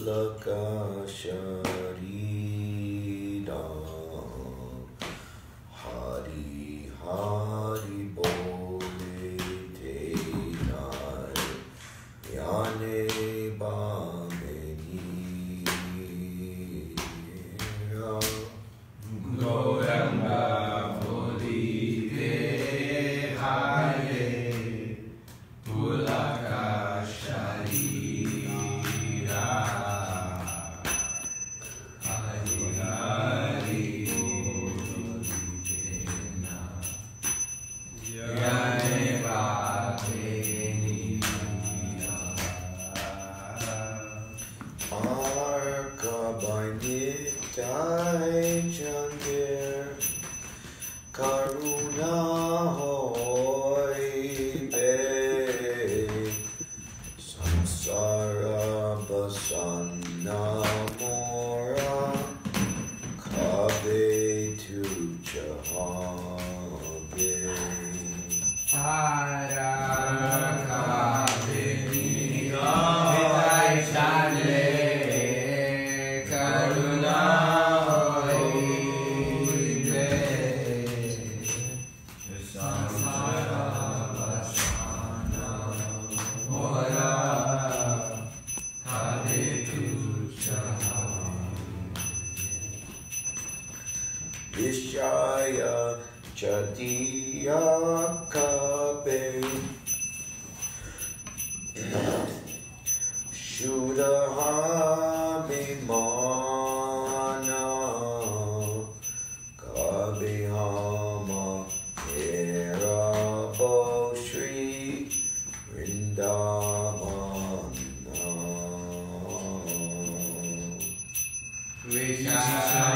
Pulaka Sharida Vrindavana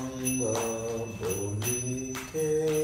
Goramba Bonite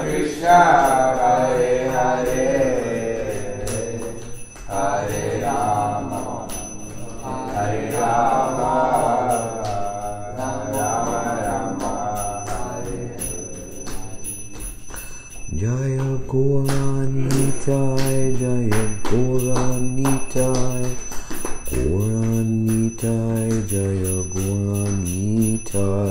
Krishna Hare Hare, Hare Rama, Hare Rama, Rama Rama, Hare Jaya Goranitai, Jaya Goranitai, Goranitai, Jaya Goranitai.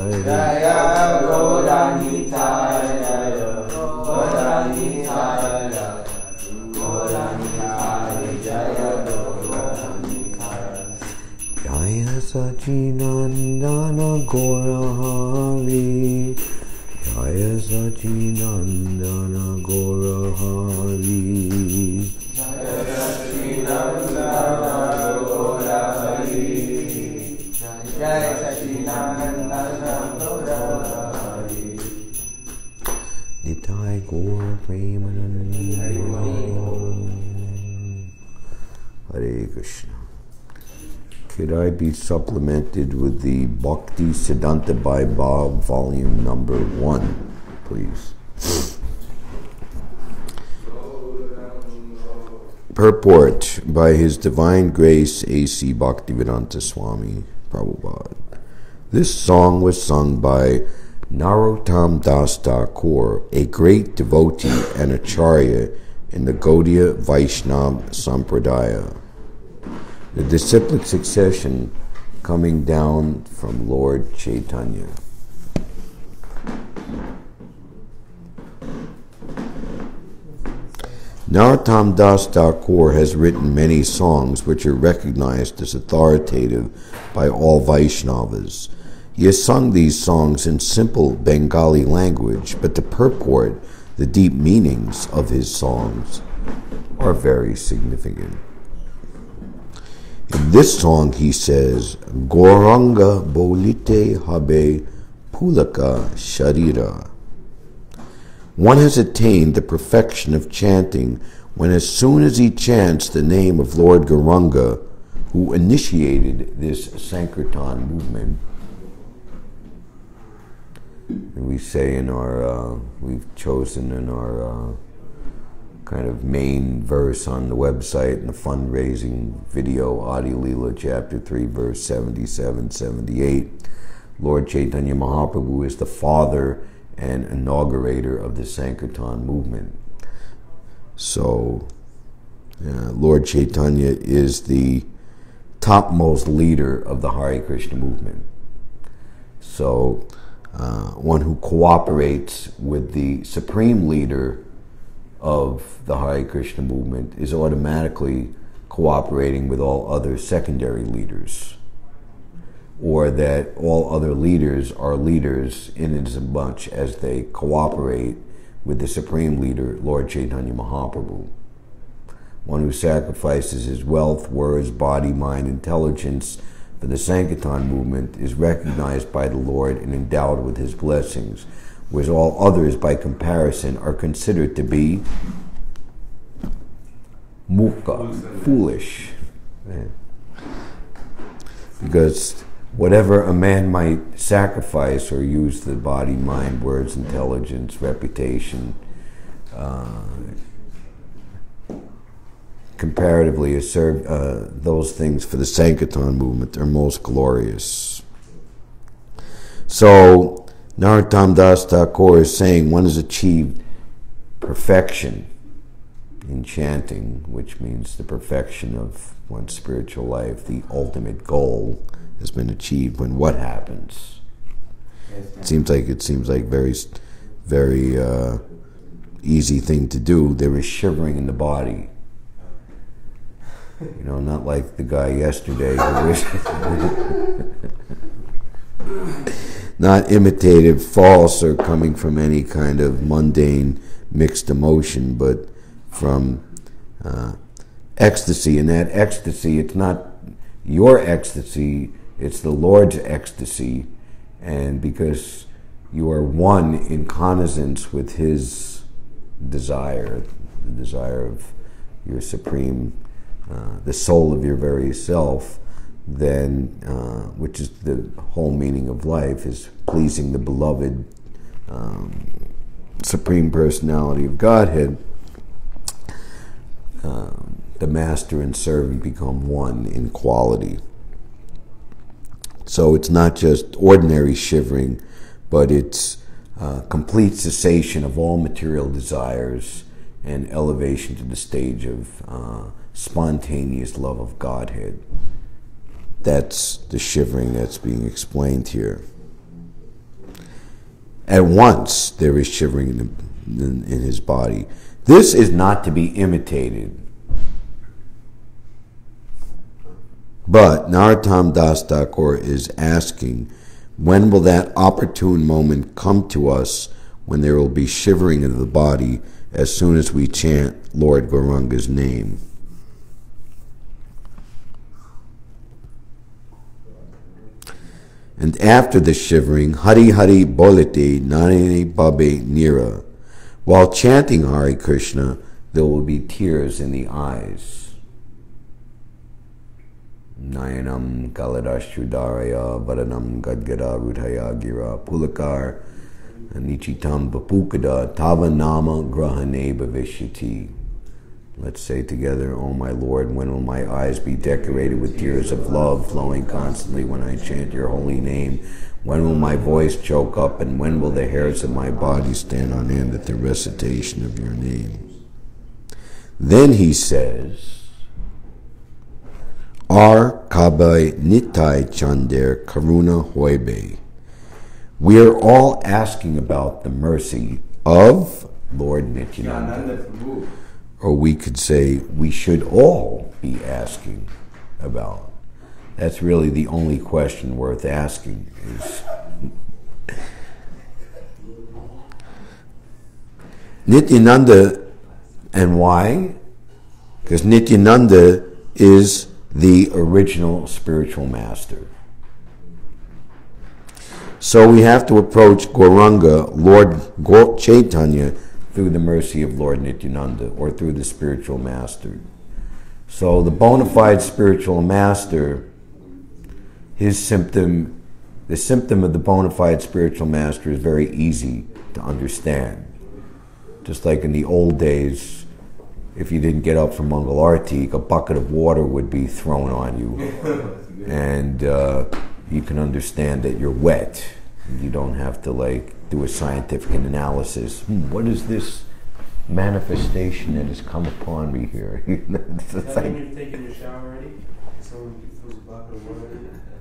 Be supplemented with the Bhakti Siddhanta Bhaib volume number one, please? Purport by His Divine Grace A.C. Bhaktivedanta Swami Prabhupada. This song was sung by Narottam Das Thakur, a great devotee and acharya in the Gaudiya Vaishnava Sampradaya. The disciplic succession coming down from Lord Chaitanya. Narottam Das Thakur has written many songs which are recognized as authoritative by all Vaishnavas. He has sung these songs in simple Bengali language, but the purport, the deep meanings of his songs, are very significant. This song, he says, Gauranga bolite habe pulaka sharira. One has attained the perfection of chanting when, as soon as he chants the name of Lord Gauranga, who initiated this Sankirtan movement, we say in our, uh, we've chosen in our uh, kind of main verse on the website and the fundraising video, Adi Leela, chapter 3, verse 77 78. Lord Chaitanya Mahaprabhu is the father and inaugurator of the Sankirtan movement. So, uh, Lord Chaitanya is the topmost leader of the Hare Krishna movement. So, uh, one who cooperates with the supreme leader of the Hare Krishna movement is automatically cooperating with all other secondary leaders, or that all other leaders are leaders in as much as they cooperate with the supreme leader, Lord Chaitanya Mahaprabhu. One who sacrifices his wealth, words, body, mind, intelligence for the Sankirtan movement is recognized by the Lord and endowed with his blessings, whereas all others, by comparison, are considered to be mukha, foolish. Because whatever a man might sacrifice or use the body, mind, words, intelligence, reputation, uh, uh, those things for the Sankirtan movement are most glorious. So, Narottam Das Thakur is saying one has achieved perfection in chanting, which means the perfection of one's spiritual life, the ultimate goal has been achieved when what happens? It seems like it seems like very, very uh, easy thing to do. There is shivering in the body. You know, not like the guy yesterday who was not imitative, false, or coming from any kind of mundane mixed emotion, but from uh, ecstasy. And that ecstasy, it's not your ecstasy, it's the Lord's ecstasy. And because you are one in cognizance with His desire, the desire of your supreme, uh, the soul of your very self, then, uh, which is the whole meaning of life, is pleasing the beloved um, supreme personality of Godhead. Um, the master and servant become one in quality. So it's not just ordinary shivering, but it's uh, complete cessation of all material desires and elevation to the stage of uh, spontaneous love of Godhead. That's the shivering that's being explained here. At once, there is shivering in, in, in his body. This is not to be imitated. But Narottam Das Thakur is asking, when will that opportune moment come to us when there will be shivering of the body as soon as we chant Lord Gauranga's name? And after the shivering, Hari Hari Bolite Nani Babe Nira. While chanting Hari Krishna, there will be tears in the eyes. Nayanam Kaladashudaraya Vadanam Gadgada Rudhaya Gira Pulakar Nichitam Bapukada Tava Nama Grahane Bhavishyati. Let's say together, O oh my Lord, when will my eyes be decorated with tears of love flowing constantly when I chant your holy name? When will my voice choke up, and when will the hairs of my body stand on end at the recitation of your name? Then he says, Ar Kabai Nitai Chander Karuna Hoibe. We are all asking about the mercy of Lord Nityananda or we could say we should all be asking about. That's really the only question worth asking is Nityananda and why? Because Nityananda is the original spiritual master. So we have to approach Gauranga, Lord Chaitanya, through the mercy of Lord Nityananda or through the spiritual master. So the bona fide spiritual master, his symptom, the symptom of the bona fide spiritual master is very easy to understand. Just like in the old days, if you didn't get up from Mangal Arti, a bucket of water would be thrown on you. and uh, you can understand that you're wet. You don't have to like do a scientific analysis. Hmm, what is this manifestation that has come upon me here? it's like, when you're taking your shower already?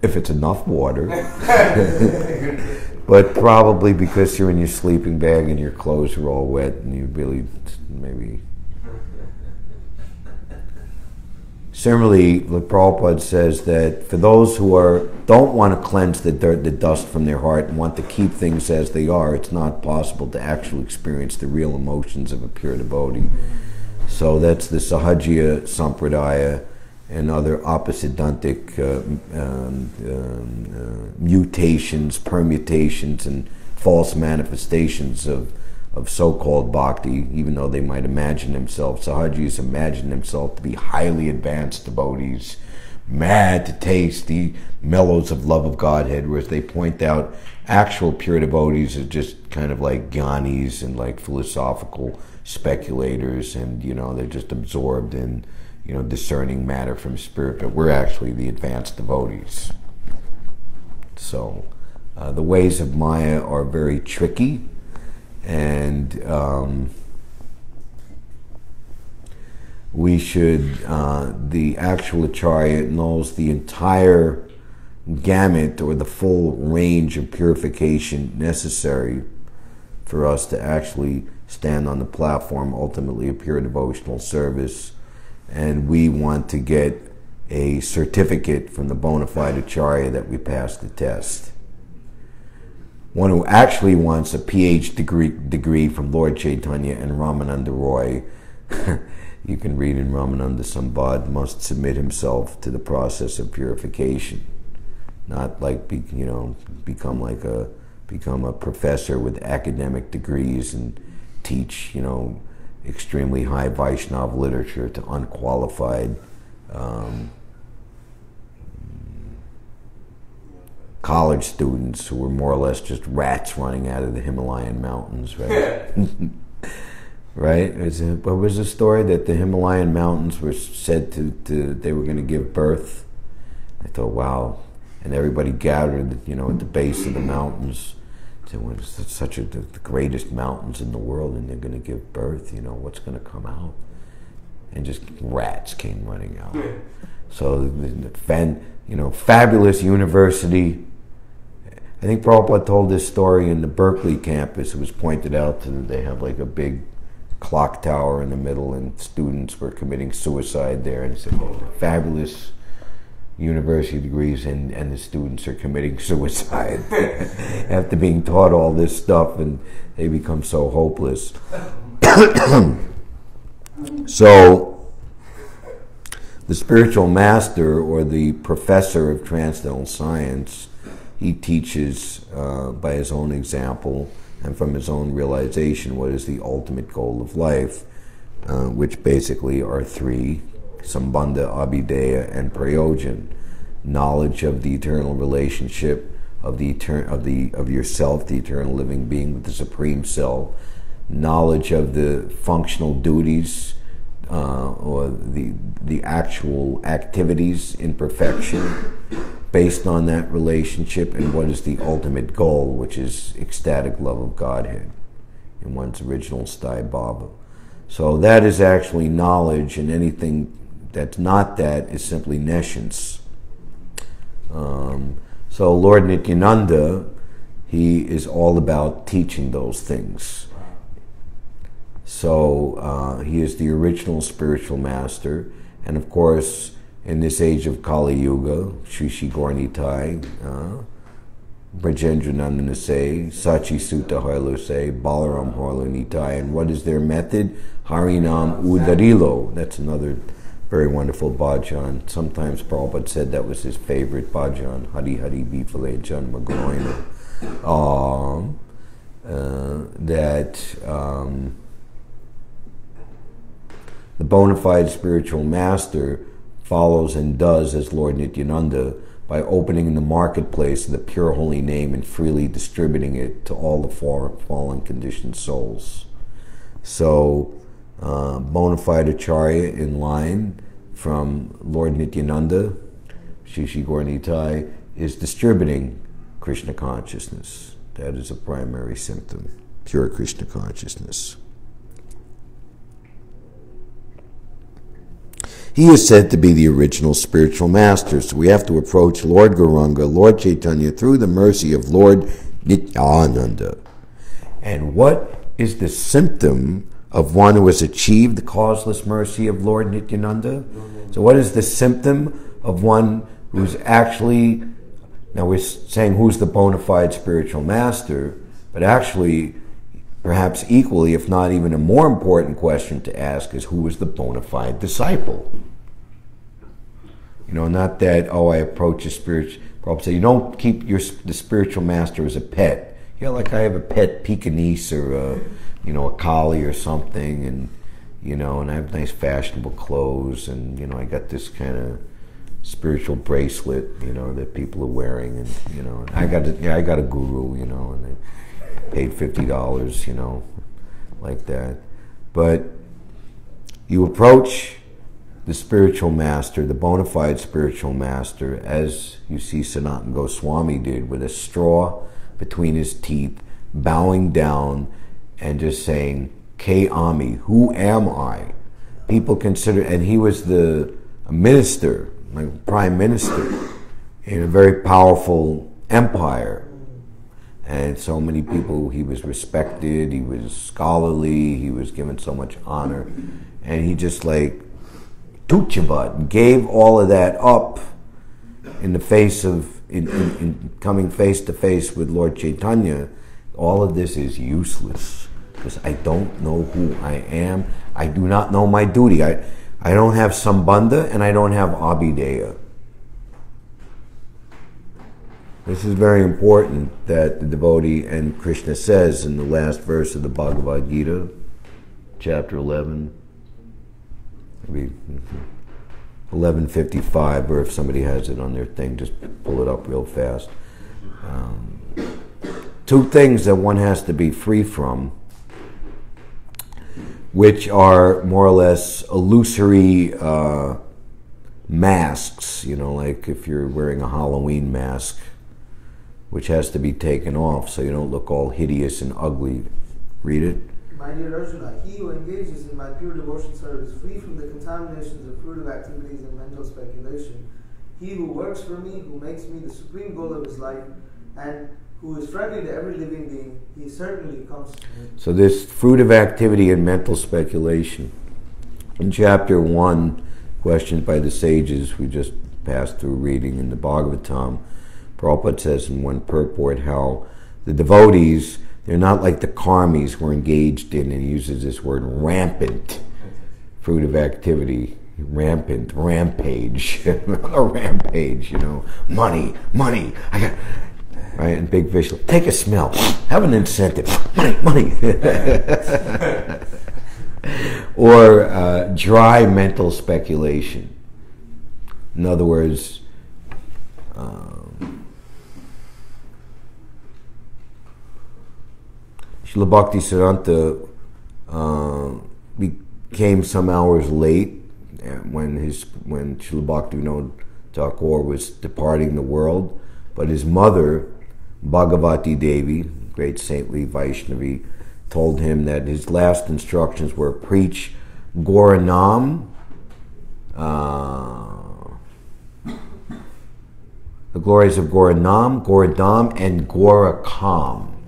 If it's enough water. but probably because you're in your sleeping bag and your clothes are all wet and you really maybe Similarly, like Prabhupada says that for those who are don't want to cleanse the dirt, the dust from their heart, and want to keep things as they are, it's not possible to actually experience the real emotions of a pure devotee. So that's the Sahajiya Sampradaya and other apasiddhantic uh, um, um, uh, mutations, permutations, and false manifestations of of so-called bhakti, even though they might imagine themselves. Sahajis imagine themselves to be highly advanced devotees, mad to taste the mellows of love of Godhead, whereas they point out actual pure devotees are just kind of like gyanis and like philosophical speculators, and you know they're just absorbed in you know discerning matter from spirit. But we're actually the advanced devotees. So uh, the ways of Maya are very tricky and um, we should uh, the actual acharya knows the entire gamut or the full range of purification necessary for us to actually stand on the platform ultimately a pure devotional service and we want to get a certificate from the bona fide acharya that we passed the test. One who actually wants a PhD degree, degree from Lord Chaitanya and Ramananda Roy, you can read in Ramananda Sambad, must submit himself to the process of purification, not like be, you know become like a become a professor with academic degrees and teach you know extremely high Vaishnava literature to unqualified um, college students who were more or less just rats running out of the Himalayan mountains, right? right? It, what was the story that the Himalayan mountains were said to, to they were going to give birth? I thought, wow. And everybody gathered, you know, at the base of the mountains. Well, it's such a, the greatest mountains in the world, and they're going to give birth. You know, what's going to come out? And just rats came running out. So, the, the fan, you know, fabulous university. I think Prabhupada told this story in the Berkeley campus. It was pointed out to them. they have like a big clock tower in the middle, and students were committing suicide there. And said, fabulous university degrees, and, and the students are committing suicide after being taught all this stuff, and they become so hopeless. so, the spiritual master or the professor of transcendental science, he teaches uh, by his own example and from his own realization what is the ultimate goal of life, uh, which basically are three Sambandha, Abhideya, and Prayojan. Knowledge of the eternal relationship of the etern- of the of yourself, the eternal living being with the supreme self. Knowledge of the functional duties uh, or the the actual activities in perfection based on that relationship and what is the ultimate goal, which is ecstatic love of Godhead in one's original sthai bhava. So that is actually knowledge, and anything that's not that is simply nescience. Um, so Lord Nityananda, he is all about teaching those things. So uh, he is the original spiritual master, and of course, in this age of Kali Yuga, Sri Sri Gornitai, uh, Brajendra Nandana say, Sachi Sutta Harlo say, Balaram Harlo Nitai, and what is their method? Harinam Udarilo. That's another very wonderful bhajan. Sometimes Prabhupada said that was his favorite bhajan, Hari Hari Bifale Janma Gloina. Um, uh, that um, the bona fide spiritual master follows and does as Lord Nityananda by opening the marketplace of the pure holy name and freely distributing it to all the fallen conditioned souls. So, uh, bona fide acharya in line from Lord Nityananda, Shishi Gornitai, is distributing Krishna consciousness. That is a primary symptom, pure Krishna consciousness. He is said to be the original spiritual master, so we have to approach Lord Gauranga, Lord Chaitanya, through the mercy of Lord Nityananda. And what is the symptom of one who has achieved the causeless mercy of Lord Nityananda? So, what is the symptom of one who's actually, now we're saying who's the bona fide spiritual master, but actually, perhaps equally, if not even a more important question to ask, is who is the bona fide disciple? You know, not that, oh, I approach a spiritual, Prabhupada say, you don't keep your the spiritual master as a pet. Yeah, like I have a pet Pekingese or a, you know, a collie or something, and you know, and I have nice fashionable clothes, and you know, I got this kind of spiritual bracelet, you know, that people are wearing, and you know, I got a, yeah, I got a guru, you know, and they paid fifty dollars, you know, like that. But you approach the spiritual master, the bona fide spiritual master, as you see Sanatan Goswami did, with a straw between his teeth, bowing down and just saying, K Ami, who am I? People consider, and he was the minister, like prime minister, in a very powerful empire. And so many people, he was respected, he was scholarly, he was given so much honor. And he just like Tuchavat, gave all of that up in the face of, in, in, in coming face to face with Lord Chaitanya, all of this is useless because I don't know who I am. I do not know my duty. I, I don't have Sambandha and I don't have Abhideya. This is very important that the devotee, and Krishna says in the last verse of the Bhagavad Gita, chapter 11, maybe 1155, or if somebody has it on their thing, just pull it up real fast. Um, two things that one has to be free from, which are more or less illusory uh, masks, you know, like if you're wearing a Halloween mask, which has to be taken off so you don't look all hideous and ugly. Read it. My dear Arjuna, he who engages in my pure devotion service, free from the contaminations of fruitive activities and mental speculation, he who works for me, who makes me the supreme goal of his life, and who is friendly to every living being, he certainly comes to me. So, this fruitive activity and mental speculation. In chapter 1, questions by the sages, we just passed through reading in the Bhagavatam, Prabhupada says in one purport how the devotees, they're not like the karmis we're engaged in, and he uses this word rampant fruitive activity, rampant, rampage, a rampage, you know, money, money, I got, right? And Big Fish, take a smell, have an incentive, money, money. or uh, dry mental speculation. In other words, um, Srila Bhakti Siddhanta uh, became some hours late uh, when his when Srila Bhakti Thakur was departing the world, but his mother, Bhagavati Devi, great saintly Vaishnavi, told him that his last instructions were preach Goranam, uh, the glories of Goranam, Goradam, and Gorakam,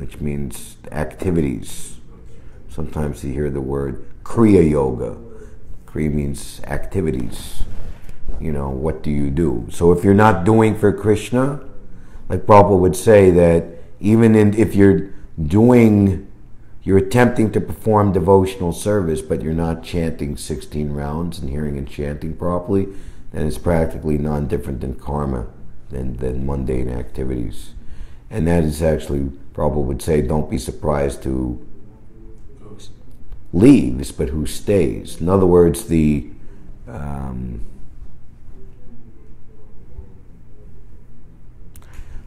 which means activities. Sometimes you hear the word Kriya Yoga. Kriya means activities. You know, what do you do? So if you're not doing for Krishna, like Prabhupada would say that even in, if you're doing, you're attempting to perform devotional service, but you're not chanting 16 rounds and hearing and chanting properly, then it's practically non different than karma, than, than mundane activities. And that is actually, Prabhupada would say, don't be surprised who leaves, but who stays. In other words, the um,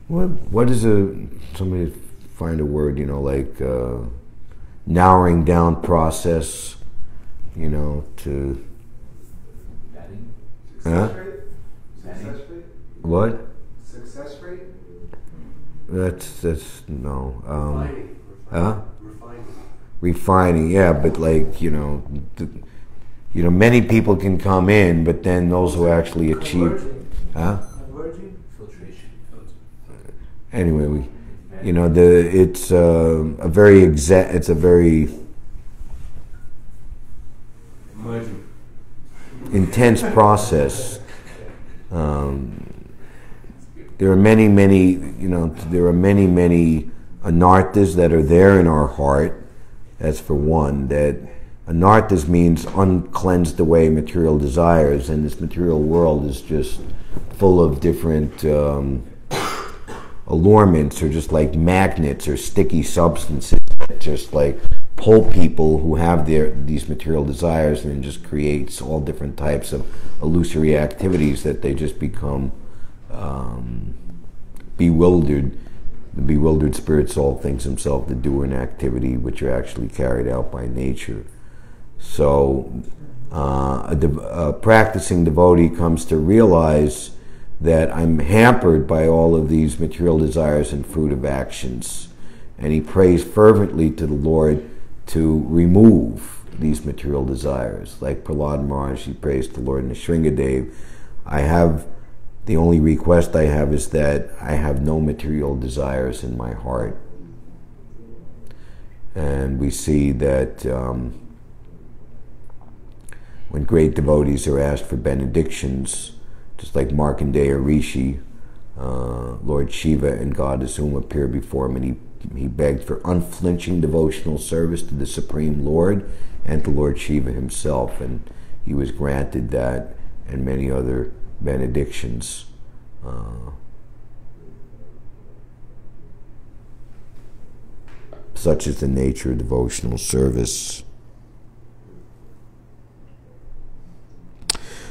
what what is a somebody find a word you know like uh, narrowing down process you know to Huh? Success rate? What Success rate? That's that's no um, Refining. huh Refining. refining yeah but like you know the, you know many people can come in but then those who actually achieve Converging. huh Converging? Filtration. anyway we you know the it's uh, a very exact it's a very Emerging. intense process um, there are many many you know there are many many anarthas that are there in our heart that's for one that anarthas means uncleansed away material desires and this material world is just full of different um, allurements or just like magnets or sticky substances that just like pull people who have their these material desires and just creates all different types of illusory activities that they just become um, bewildered the bewildered spirit soul thinks himself the do an activity which are actually carried out by nature so uh, a, dev- a practicing devotee comes to realize that I'm hampered by all of these material desires and fruitive actions. And he prays fervently to the Lord to remove these material desires. Like Prahlad Maharaj, he prays to the Lord Nrisinghadev. I have, the only request I have is that I have no material desires in my heart. And we see that um, when great devotees are asked for benedictions, just like Markandeya Rishi, uh, Lord Shiva and Goddess Uma appear before him, and he, he begged for unflinching devotional service to the Supreme Lord and to Lord Shiva himself, and he was granted that and many other benedictions. Uh, such is the nature of devotional service.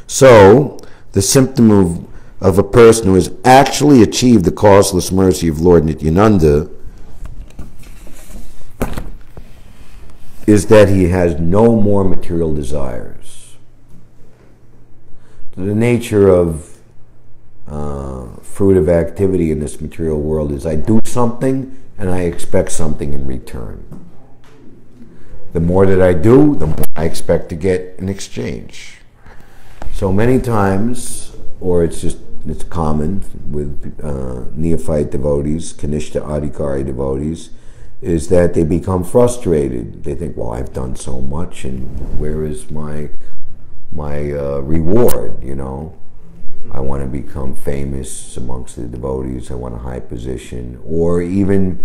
So, the symptom of, of a person who has actually achieved the causeless mercy of Lord Nityananda is that he has no more material desires. The nature of uh, fruitive activity in this material world is I do something and I expect something in return. The more that I do, the more I expect to get in exchange. So many times, or it's just it's common with uh, neophyte devotees, Kanishta Adhikari devotees, is that they become frustrated. They think, "Well, I've done so much, and where is my my uh, reward?" You know, I want to become famous amongst the devotees. I want a high position, or even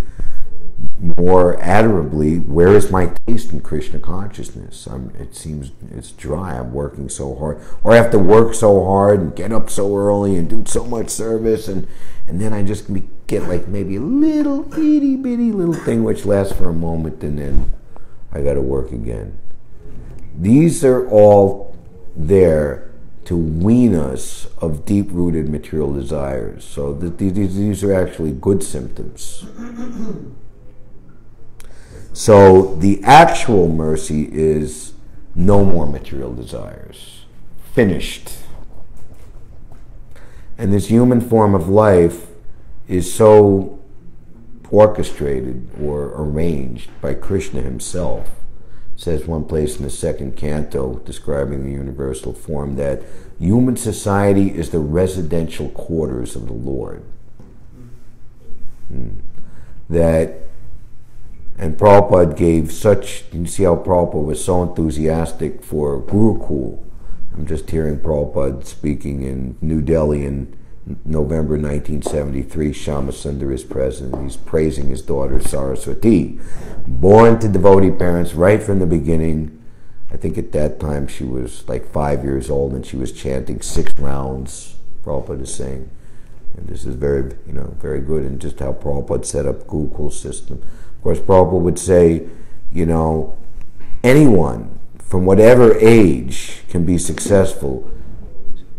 more admirably, where is my taste in Krishna consciousness? I'm, it seems it's dry. I'm working so hard, or I have to work so hard and get up so early and do so much service, and and then I just get like maybe a little itty bitty little thing which lasts for a moment, and then I got to work again. These are all there to wean us of deep rooted material desires. So the, these, these are actually good symptoms. So the actual mercy is no more material desires. Finished. And this human form of life is so orchestrated or arranged by Krishna himself. Says one place in the second canto describing the universal form that human society is the residential quarters of the Lord. Hmm. That and Prabhupada gave such, you see how Prabhupada was so enthusiastic for Gurukul. I'm just hearing Prabhupada speaking in New Delhi in November 1973. Shyama is present. He's praising his daughter Saraswati, born to devotee parents right from the beginning. I think at that time she was like five years old and she was chanting six rounds. Prabhupada is saying. And this is very, you know, very good in just how Prabhupada set up Gurukul system. Of course, Prabhupada would say, you know, anyone from whatever age can be successful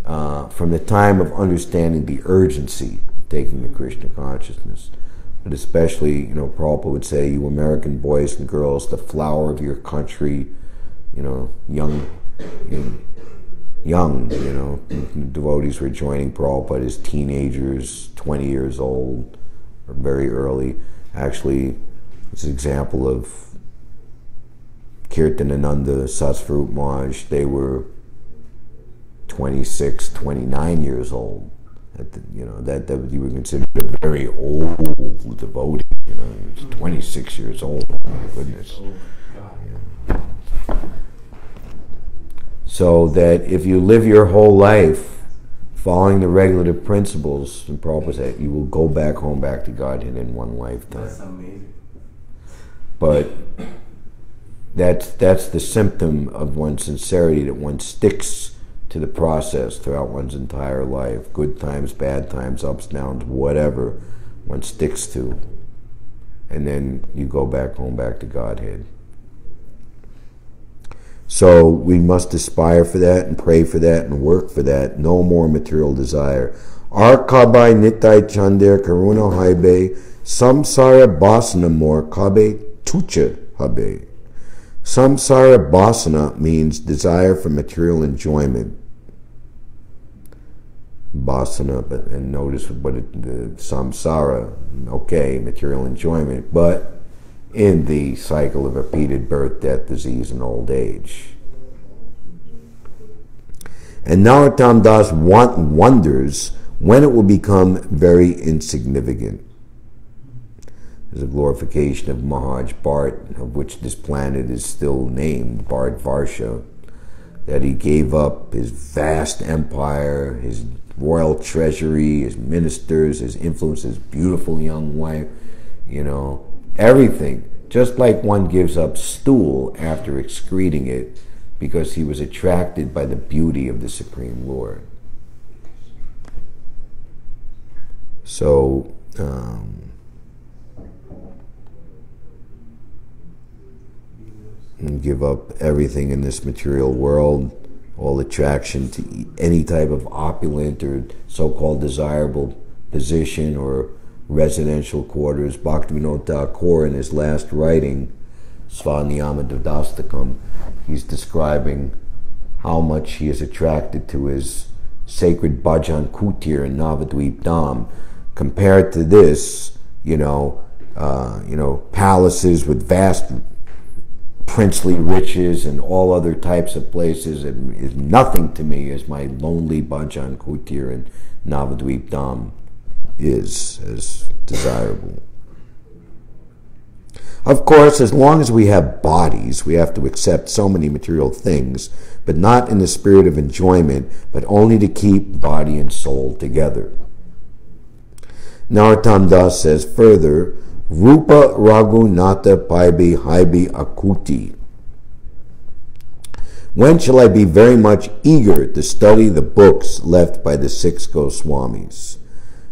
uh, from the time of understanding the urgency of taking the Krishna consciousness. But especially, you know, Prabhupada would say, you American boys and girls, the flower of your country, you know, young, young, young you know, devotees were joining Prabhupada as teenagers, 20 years old, or very early. Actually, it's an example of Kirtanananda, Satsvarup Maj. They were 26, 29 years old. The, you know, that, that you would consider a very old devotee. You know, he was 26 years old. Oh my goodness. Oh, yeah. So that if you live your whole life following the regulative principles and Prabhupada you will go back home, back to Godhead in one lifetime. That's amazing. But that's that's the symptom of one's sincerity that one sticks to the process throughout one's entire life. Good times, bad times, ups, downs, whatever one sticks to. And then you go back home, back to Godhead. So we must aspire for that and pray for that and work for that. No more material desire. Arkabai nitai chander karuna haibe samsara basana more kabe tucha habe. Samsara basana means desire for material enjoyment. Basana, but and notice what it, the samsara, okay, material enjoyment, but in the cycle of repeated birth, death, disease, and old age. And Narottam Das want wonders when it will become very insignificant. There's a glorification of Maharaj Bharat, of which this planet is still named, Bharat Varsha. that he gave up his vast empire, his royal treasury, his ministers, his influence, his beautiful young wife, you know, everything. Just like one gives up stool after excreting it because he was attracted by the beauty of the Supreme Lord. So, um, and give up everything in this material world, all attraction to any type of opulent or so-called desirable position or residential quarters. Bhaktivinoda Thakur, in his last writing, Svaniyama Dastakam, he's describing how much he is attracted to his sacred Bhajan Kutir in Navadvip Dham. Compared to this, you know, uh, you know, palaces with vast princely riches and all other types of places it is nothing to me as my lonely Bhajan Kutir in Navadvip Dham is as desirable. Of course, as long as we have bodies, we have to accept so many material things, but not in the spirit of enjoyment, but only to keep body and soul together. Narottam Das says further, Rupa Raghunatha Paibi Haibi Akuti. When shall I be very much eager to study the books left by the six Goswamis?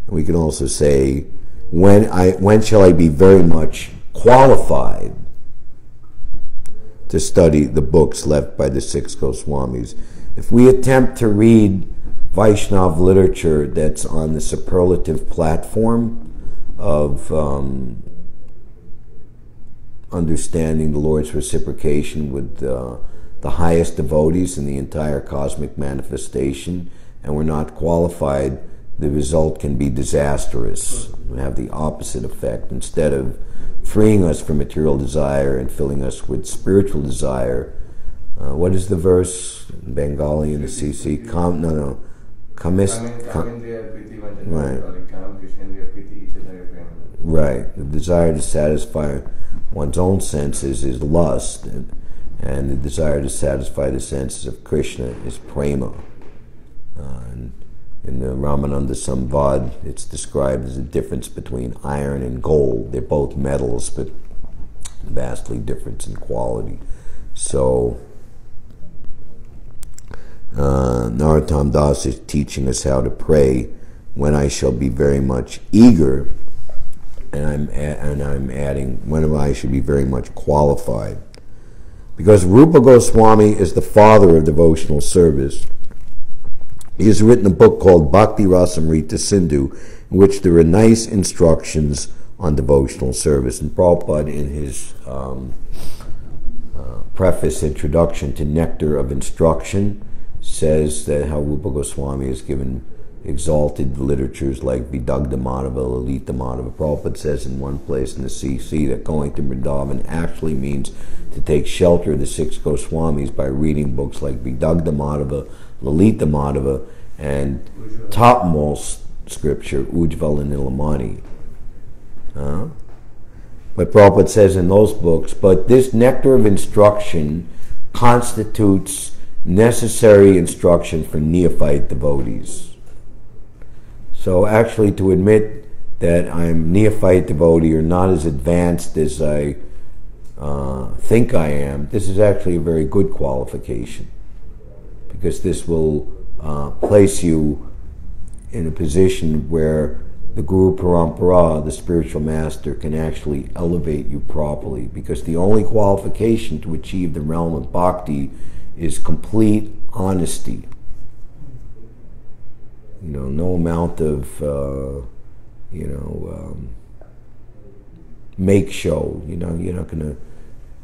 We can also say, when, I, when shall I be very much qualified to study the books left by the six Goswamis? If we attempt to read Vaishnav literature that's on the superlative platform of um, understanding the Lord's reciprocation with uh, the highest devotees in the entire cosmic manifestation, and we're not qualified, the result can be disastrous and have the opposite effect. Instead of freeing us from material desire and filling us with spiritual desire, uh, what is the verse in Bengali in the CC? Kam, no, no. Kamis, kam, right. Right. The desire to satisfy one's own senses is lust, and, and the desire to satisfy the senses of Krishna is prema. Uh, and in the Ramananda Samvad, it's described as a difference between iron and gold. They're both metals, but vastly different in quality. So, uh, Narottam Das is teaching us how to pray when I shall be very much eager and I'm and I'm adding when I should be very much qualified, because Rupa Goswami is the father of devotional service. He has written a book called Bhakti Rasamrita Sindhu, in which there are nice instructions on devotional service. And Prabhupada, in his um, uh, preface introduction to Nectar of Instruction, says that how Rupa Goswami has given exalted literatures like Vidagdha Madhava, Lalita Madhava. Prabhupada says in one place in the CC that going to Vrindavan actually means to take shelter of the six Goswamis by reading books like Vidagdha Madhava, Lalita Madhava, and topmost scripture, Ujjvala Nilamani. Uh, but Prabhupada says in those books, but this nectar of instruction constitutes necessary instruction for neophyte devotees. So actually, to admit that I'm neophyte devotee or not as advanced as I uh, think I am, this is actually a very good qualification because this will uh, place you in a position where the Guru Parampara, the spiritual master, can actually elevate you properly because the only qualification to achieve the realm of bhakti is complete honesty you know, no amount of, uh, you know, um, make show. You know, you're not gonna,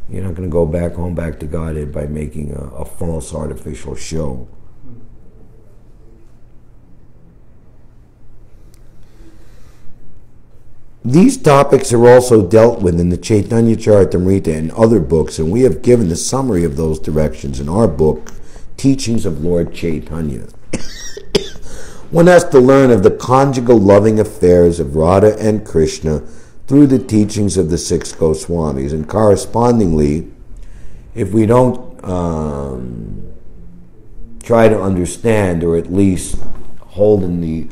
you're not gonna go back home back to Godhead by making a, a false artificial show. These topics are also dealt with in the Chaitanya Charitamrita and other books, and we have given the summary of those directions in our book, Teachings of Lord Chaitanya. One has to learn of the conjugal loving affairs of Radha and Krishna through the teachings of the six Goswamis. And correspondingly, if we don't um, try to understand or at least hold in the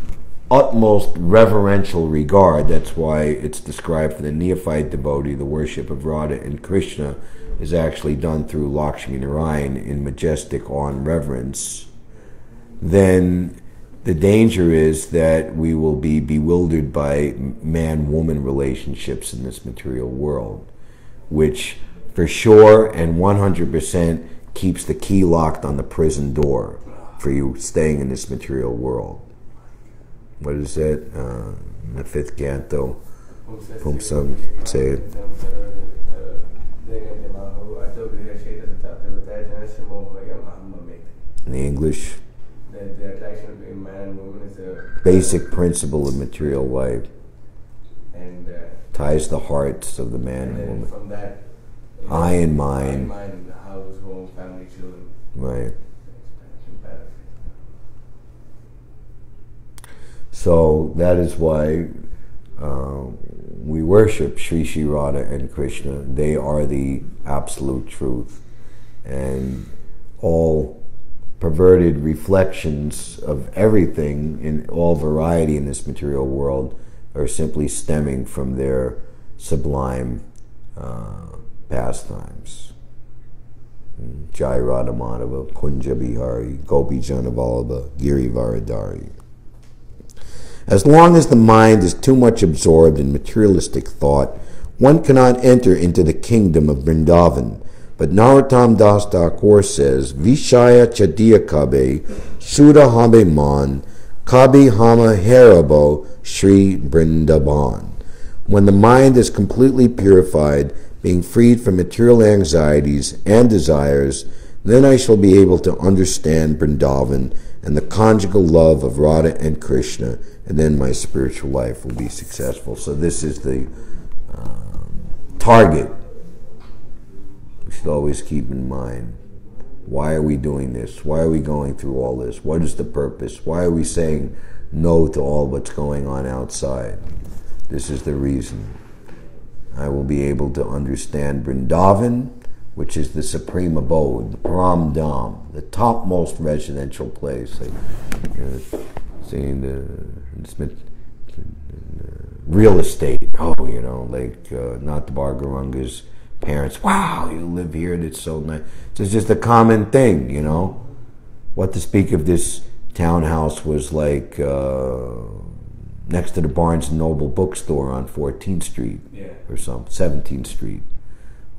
utmost reverential regard. That's why it's described for the neophyte devotee, the worship of Radha and Krishna is actually done through Lakshmi Narayan in majestic awe and reverence. Then the danger is that we will be bewildered by man woman relationships in this material world, which for sure and 100% keeps the key locked on the prison door for you staying in this material world. What is that? Uh, the fifth canto. Pumsam said. In the English, the between man and woman is a basic principle of material life and uh, ties the hearts of the man and and woman. from that I and I mine. and mine, house, home, family, children. Right. So that is why uh, we worship Sri Sri Radha and Krishna. They are the absolute truth. And all perverted reflections of everything in all variety in this material world are simply stemming from their sublime uh, pastimes. Jai Radha Madhava, Kunja Bihari, Gopi Janavalabha, Giri Varadari. As long as the mind is too much absorbed in materialistic thought, one cannot enter into the kingdom of Vrindavan. But Narottam Das Thakur says, Vishaya Chadiya Kabe, Sudha Habe Man, Kabi Hama Harabo, Sri Brindaban. When the mind is completely purified, being freed from material anxieties and desires, then I shall be able to understand Vrindavan and the conjugal love of Radha and Krishna, and then my spiritual life will be successful. So, this is the um, target we should always keep in mind. Why are we doing this? Why are we going through all this? What is the purpose? Why are we saying no to all what's going on outside? This is the reason. I will be able to understand Vrindavan, which is the supreme abode, the Param Dham, the topmost residential place. Like, you know, seeing the, real estate. Oh, you know, like uh, not the Bargaranga's parents. Wow, you live here. and It's so nice. So it's just a common thing, you know. What to speak of this townhouse was like uh, next to the Barnes and Noble bookstore on 14th Street Yeah. or some 17th Street,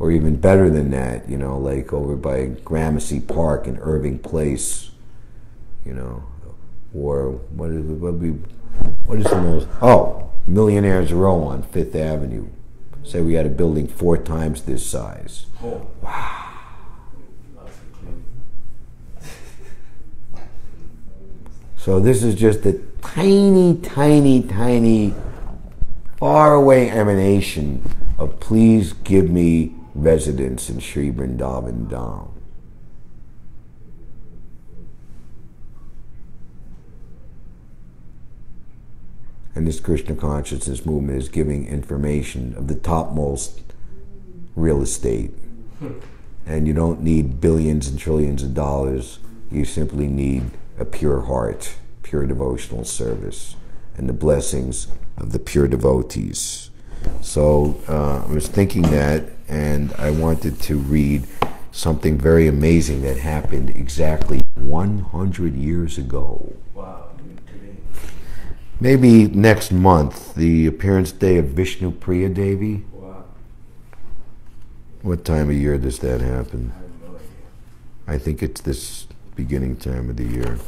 or even better than that, you know, like over by Gramercy Park and Irving Place, you know, or what is what be what is the most oh Millionaires Row on Fifth Avenue. Say we had a building four times this size. Oh. Wow. Lots of clean. So this is just a tiny, tiny, tiny, faraway emanation of please give me residence in Sri Vrindavan Dham. And this Krishna consciousness movement is giving information of the topmost real estate. Hmm. And you don't need billions and trillions of dollars. You simply need a pure heart, pure devotional service, and the blessings of the pure devotees. So uh, I was thinking that, and I wanted to read something very amazing that happened exactly 100 years ago. Wow. Maybe next month, the appearance day of Vishnu Priya Devi. Wow. What time of year does that happen? I have no idea. I think it's this beginning time of the year.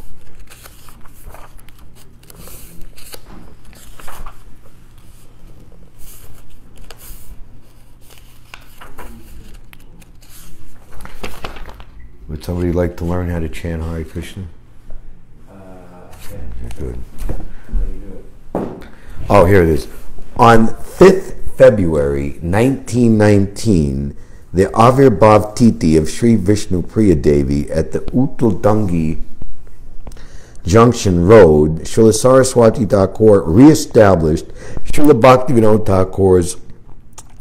Would somebody like to learn how to chant Hare Krishna? Uh. Very good. Oh, here it is. On 5th February 1919, the Avirbhav Titi of Sri Vishnu Priya Devi at the Ultadingi Junction Road, Srila Saraswati Thakur reestablished Srila Bhaktivinoda Thakur's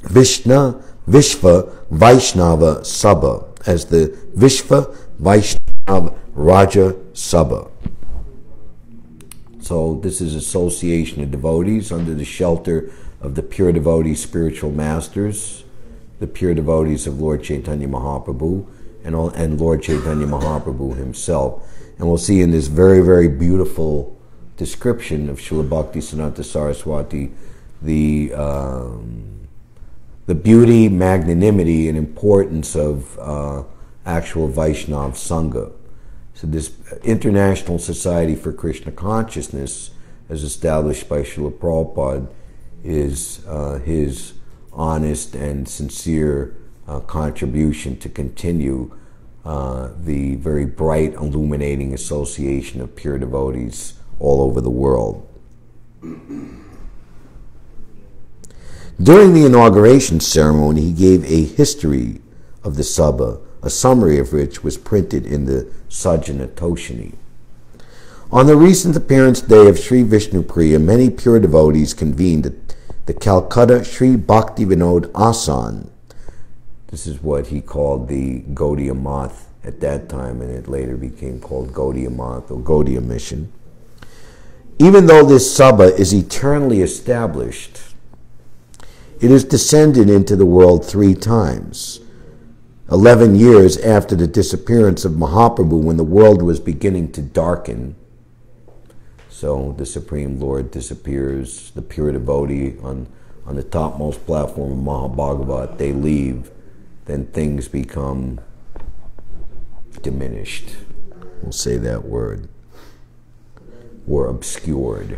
Vishna Vishva Vaishnava Sabha as the Vishva Vaishnava Raja Sabha. So this is association of devotees under the shelter of the pure devotees spiritual masters, the pure devotees of Lord Chaitanya Mahaprabhu, and, all, and Lord Chaitanya Mahaprabhu himself. And we'll see in this very, very beautiful description of Srila Bhakti Siddhanta Saraswati the, um, the beauty, magnanimity, and importance of uh, actual Vaishnav Sangha. So, this International Society for Krishna Consciousness, as established by Srila Prabhupada, is uh, his honest and sincere uh, contribution to continue uh, the very bright, illuminating association of pure devotees all over the world. During the inauguration ceremony, he gave a history of the Sabha, a summary of which was printed in the Sajjana Toshini. On the recent appearance day of Sri Vishnu Priya, many pure devotees convened at the Calcutta Sri Bhakti Vinod Asan. This is what he called the Gaudiya Math at that time, and it later became called Gaudiya Math or Gaudiya Mission. Even though this Sabha is eternally established, it has descended into the world three times. Eleven years after the disappearance of Mahaprabhu, when the world was beginning to darken, so the Supreme Lord disappears, the pure devotee on, on the topmost platform of Mahabhagavat, they leave, then things become diminished. We'll say that word. Or obscured.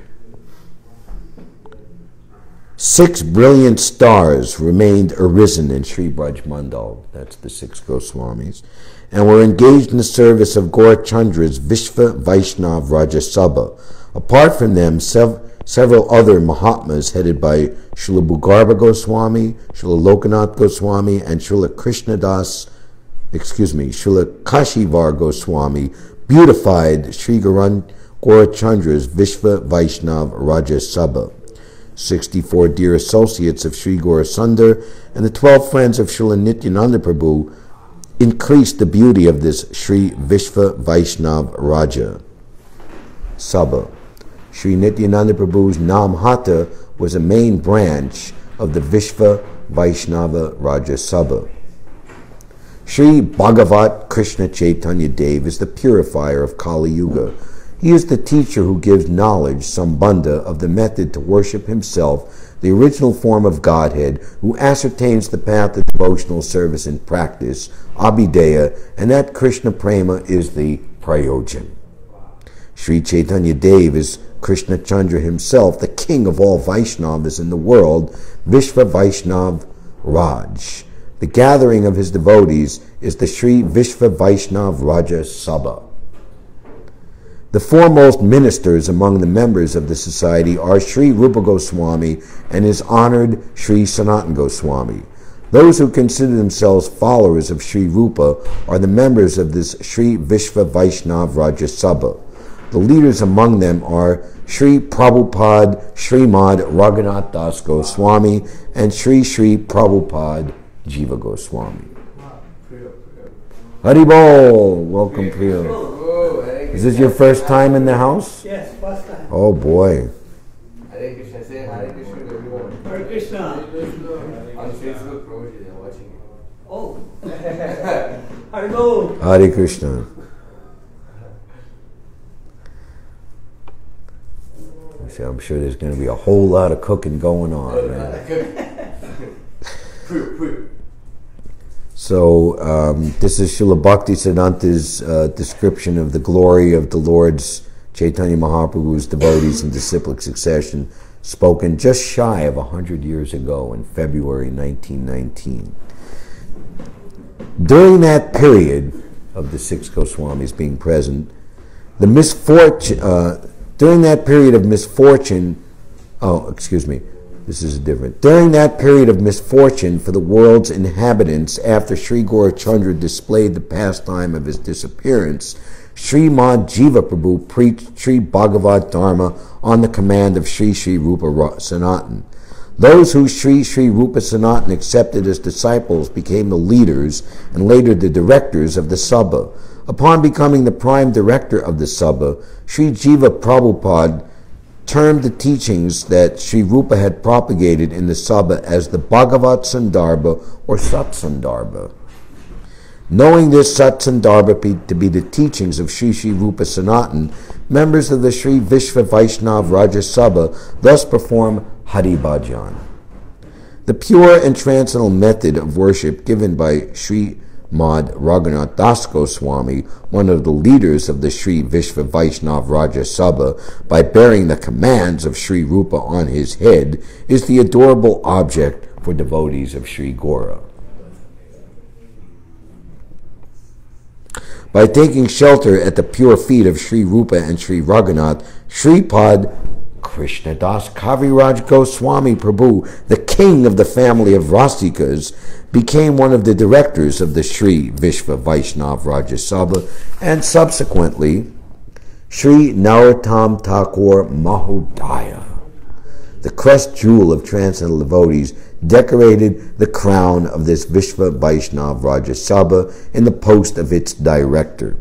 Six brilliant stars remained arisen in Sri Braj Mandal, that's the six Goswamis, and were engaged in the service of Gaurachandra's Vishva Vaishnav Rajasabha. Apart from them, sev- several other Mahatmas headed by Srila Bhugarbha Goswami, Srila Lokanath Goswami, and Srila Krishnadas, excuse me, Srila Kashivar Goswami beautified Sri Gaurachandra's Vishva Vaishnav Rajasabha. 64 dear associates of Sri Gaurasundar and the 12 friends of Srila Nityananda Prabhu increased the beauty of this Sri Vishva Vaishnav Raja Sabha. Sri Nityananda Prabhu's Nam Hata was a main branch of the Vishva Vaishnava Raja Sabha. Sri Bhagavat Krishna Chaitanya Dev is the purifier of Kali Yuga. He is the teacher who gives knowledge, sambandha, of the method to worship himself, the original form of Godhead, who ascertains the path of devotional service in practice, abhidheya, and that Krishna prema is the prayojan. Sri Chaitanya Dev is Krishna Chandra himself, the king of all Vaishnavas in the world, Vishva Vaishnav Raj. The gathering of his devotees is the Sri Vishva Vaishnav Raja Sabha. The foremost ministers among the members of the society are Sri Rupa Goswami and his honored Sri Sanatan Goswami. Those who consider themselves followers of Sri Rupa are the members of this Sri Vishva Vaishnav Raja Sabha. The leaders among them are Sri Prabhupada Srimad Raghunath Das Goswami and Sri Sri Prabhupada Jiva Goswami. Haribol! Welcome, Priya. Hare Is this your first time in the house? Yes, first time. Oh boy. Hare Krishna, say Hare Krishna to everyone. Hare Krishna. On Facebook, Prabhuji, they're watching you. Oh. Hello. Hare Krishna. See, I'm sure there's going to be a whole lot of cooking going on, man. So um, this is Srila Bhakti Siddhanta's uh, description of the glory of the Lord's Chaitanya Mahaprabhu's devotees in disciplic succession, spoken just shy of 100 years ago in February 1919. During that period of the six Goswamis being present, the misfortune, uh, during that period of misfortune, oh, excuse me, this is different. During that period of misfortune for the world's inhabitants, after Sri Gaurachandra displayed the pastime of his disappearance, Sri Jiva Prabhu preached Sri Bhagavad Dharma on the command of Sri Sri Rupa Sanatan. Those who Sri Sri Rupa Sanatan accepted as disciples became the leaders and later the directors of the Sabha. Upon becoming the prime director of the Sabha, Sri Jiva Prabhupada termed the teachings that Sri Rupa had propagated in the Sabha as the Bhagavat Sandarbha or Sat Sandarbha. Knowing this Sat Sandarbha to be the teachings of Sri Sri Rupa Sanatan, members of the Sri Vishva Vaishnav Rajya Sabha thus perform Hari Bhajan. The pure and transcendental method of worship given by Sri Mad Raghunath Das Goswami, one of the leaders of the Sri Vishva Vaishnav Raja Sabha, by bearing the commands of Sri Rupa on his head, is the adorable object for devotees of Sri Gora. By taking shelter at the pure feet of Sri Rupa and Sri Raghunath, Sripad Krishnadas Kaviraj Goswami Prabhu, the king of the family of Rasikas, became one of the directors of the Sri Vishva Vaishnav Rajya Sabha and subsequently Sri Narottam Thakur Mahodaya. The crest jewel of transcendental devotees decorated the crown of this Vishva Vaishnav Rajya Sabha in the post of its director.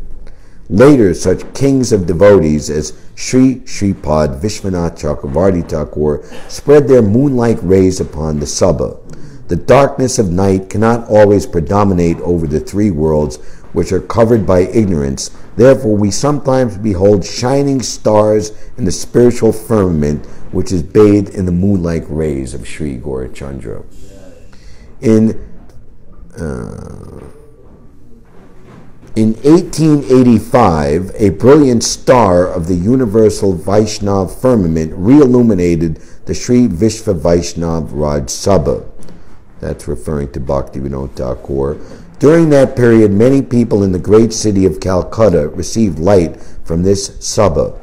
Later, such kings of devotees as Sri Sripad Vishwanath Chakravarti Thakur spread their moonlike rays upon the Sabha. The darkness of night cannot always predominate over the three worlds which are covered by ignorance. Therefore, we sometimes behold shining stars in the spiritual firmament which is bathed in the moonlike rays of Sri Gaurachandra. In uh, in 1885, a brilliant star of the universal Vaishnav firmament re-illuminated the Sri Vishva Vaishnav Raj Sabha. That's referring to Bhaktivinoda Thakur. During that period, many people in the great city of Calcutta received light from this Sabha.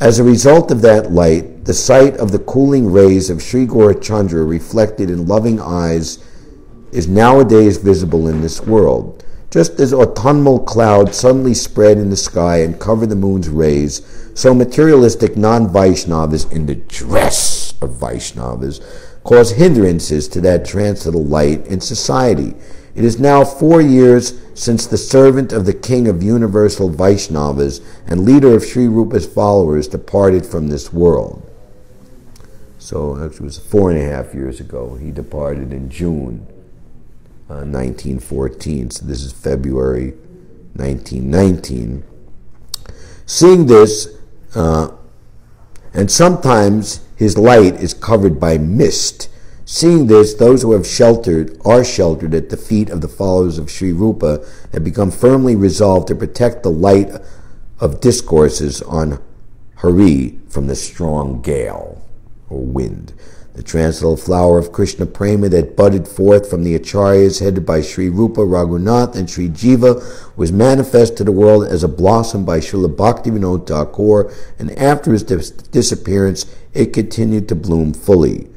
As a result of that light, the sight of the cooling rays of Sri Gaurachandra reflected in loving eyes is nowadays visible in this world. Just as autumnal clouds suddenly spread in the sky and cover the moon's rays, so materialistic non Vaishnavas in the dress of Vaishnavas cause hindrances to that transcendental light in society. It is now four years since the servant of the king of universal Vaishnavas and leader of Sri Rupa's followers departed from this world. So actually, it was four and a half years ago. He departed in June 1914. Uh, so this is February 1919. Seeing this, uh, and sometimes his light is covered by mist. Seeing this, those who have sheltered are sheltered at the feet of the followers of Sri Rupa have become firmly resolved to protect the light of discourses on Hari from the strong gale or wind. The transcendental flower of Krishna Prema that budded forth from the acharyas headed by Sri Rupa Raghunath and Sri Jiva was manifest to the world as a blossom by Srila Bhaktivinoda Thakur, and after his dis- disappearance, it continued to bloom fully.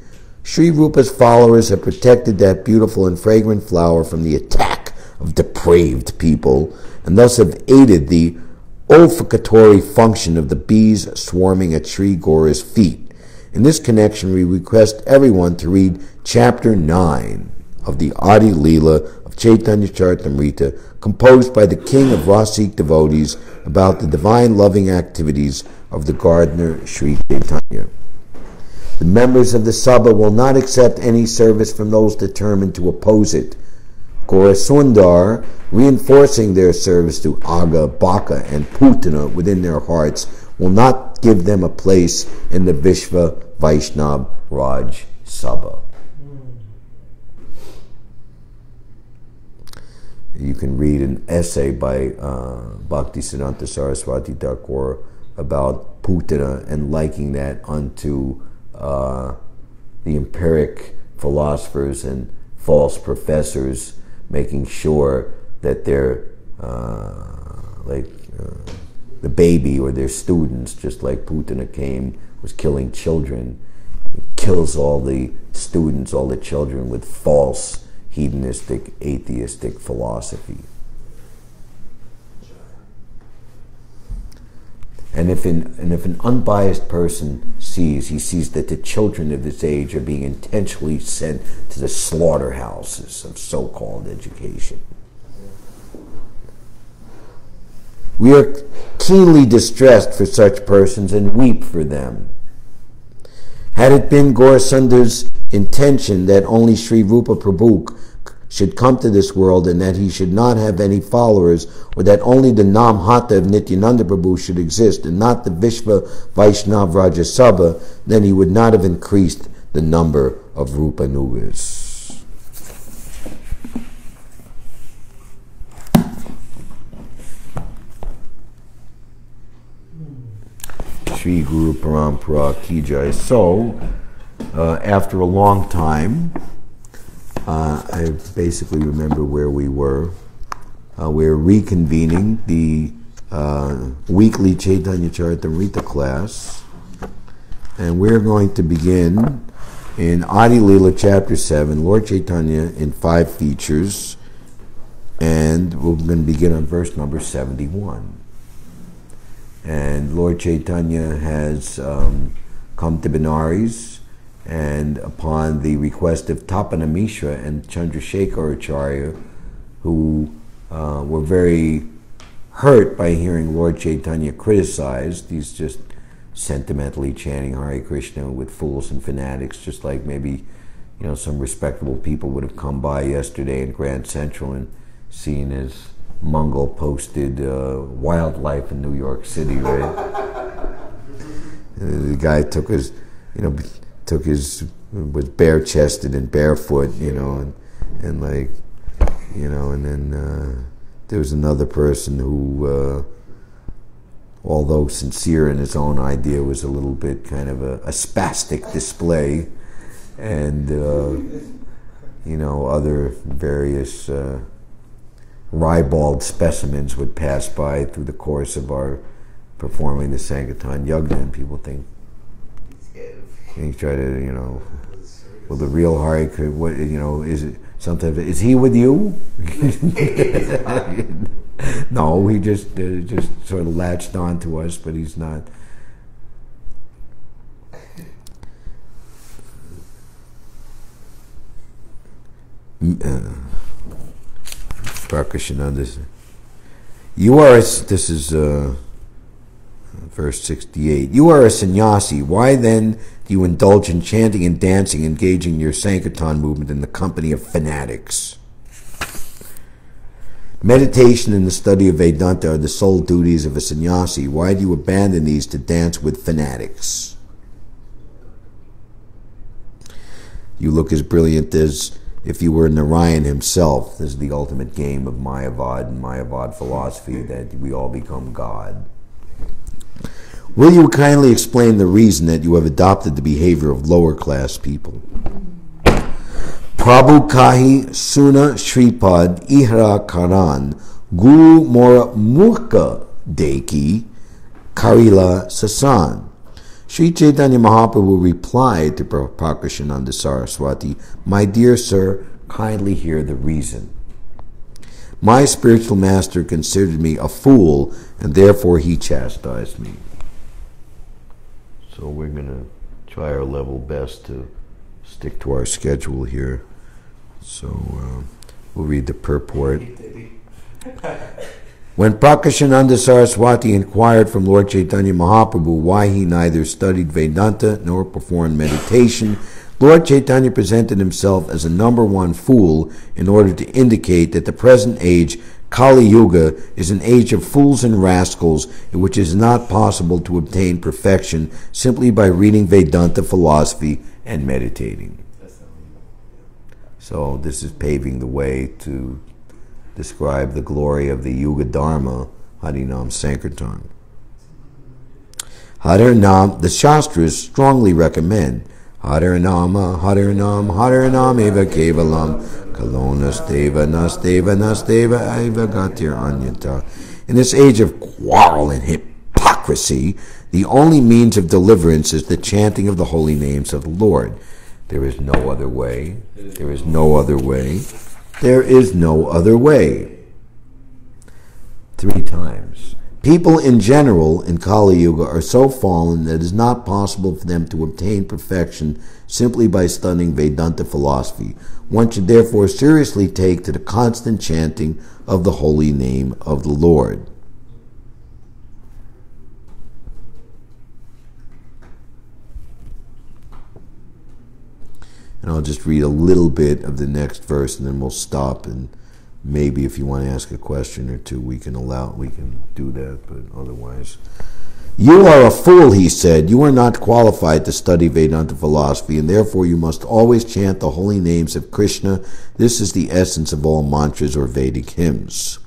Sri Rupa's followers have protected that beautiful and fragrant flower from the attack of depraved people, and thus have aided the olfactory function of the bees swarming at Sri Gaura's feet. In this connection, we request everyone to read chapter 9 of the Adi Leela of Chaitanya Charitamrita, composed by the king of Rasik devotees about the divine loving activities of the gardener Sri Chaitanya. The members of the Sabha will not accept any service from those determined to oppose it. Gaurasundar, reinforcing their service to Aga, Baka, and Putana within their hearts, will not give them a place in the Vishva Vaishnav Raj Sabha. You can read an essay by uh, Bhaktisiddhanta Saraswati Thakur about Putana and liking that unto uh, the empiric philosophers and false professors, making sure that they're uh, like uh, the baby or their students, just like Putana came, was killing children. Kills all the students, all the children with false, hedonistic, atheistic philosophy. And if, an, and if an unbiased person sees, he sees that the children of this age are being intentionally sent to the slaughterhouses of so called education. We are keenly distressed for such persons and weep for them. Had it been Gaurasundar's intention that only Sri Rupa Prabhu should come to this world and that he should not have any followers, or that only the Nam Hata of Nityananda Prabhu should exist and not the Vishva Vaishnav Rajya Sabha, then he would not have increased the number of Rupanugas. Sri Guru Parampara Kijai. So, uh, after a long time, uh, I basically remember where we were. Uh, we're reconvening the uh, weekly Chaitanya Charitamrita class, and we're going to begin in Adi Lila chapter 7, Lord Chaitanya in five features, and we're going to begin on verse number 71. And Lord Chaitanya has um, come to Benares, and upon the request of Tapana Mishra and Chandrasekhar Acharya, who uh, were very hurt by hearing Lord Chaitanya criticized, he's just sentimentally chanting Hare Krishna with fools and fanatics, just like maybe you know some respectable people would have come by yesterday in Grand Central and seen his Mongol posted uh, wildlife in New York City, right? the guy took his, you know, took his was bare chested and barefoot, you know, and and like, you know, and then uh, there was another person who, uh, although sincere in his own idea, was a little bit kind of a, a spastic display, and uh, you know, other various uh, ribald specimens would pass by through the course of our performing the Sankirtan Yagna, and people think, and you try to, you know, well, the real Hari what, you know, is it, sometimes, is he with you? no, he just, uh, just sort of latched on to us, but he's not. Uh, Prakashananda. You are, a, this is uh, verse 68. You are a sannyasi. Why then you indulge in chanting and dancing, engaging your Sankirtan movement in the company of fanatics? Meditation and the study of Vedanta are the sole duties of a sannyasi. Why do you abandon these to dance with fanatics? You look as brilliant as if you were Narayan himself. This is the ultimate game of Mayavad and Mayavad philosophy that we all become God. Will you kindly explain the reason that you have adopted the behavior of lower class people? Prabhu Kahi Suna Shripad Ihra Karan Guru Mora Murka Deki Karila Sasan. Sri Chaitanya Mahaprabhu replied to Prakashananda Saraswati, My dear sir, kindly hear the reason. My spiritual master considered me a fool, and therefore he chastised me. So we're going to try our level best to stick to our schedule here. So uh, we'll read the purport. When Prakashananda Saraswati inquired from Lord Chaitanya Mahaprabhu why he neither studied Vedanta nor performed meditation, Lord Chaitanya presented himself as a number one fool in order to indicate that the present age, Kali Yuga, is an age of fools and rascals in which it is not possible to obtain perfection simply by reading Vedanta philosophy and meditating. So this is paving the way to describe the glory of the Yuga Dharma, Harinam Sankirtan. Harinam, the Shastras strongly recommend Harinama, Harinam, Harinam eva kevalam, kalonas deva nasdeva nasdeva eva gatir anyata. In this age of quarrel and hypocrisy, the only means of deliverance is the chanting of the holy names of the Lord. There is no other way. There is no other way. There is no other way. Three times. People in general in Kali Yuga are so fallen that it is not possible for them to obtain perfection simply by studying Vedanta philosophy. One should therefore seriously take to the constant chanting of the holy name of the Lord. And I'll just read a little bit of the next verse and then we'll stop and maybe if you want to ask a question or two, we can allow we can do that. But otherwise. You are a fool, he said. You are not qualified to study Vedanta philosophy, and therefore you must always chant the holy names of Krishna. This is the essence of all mantras or Vedic hymns.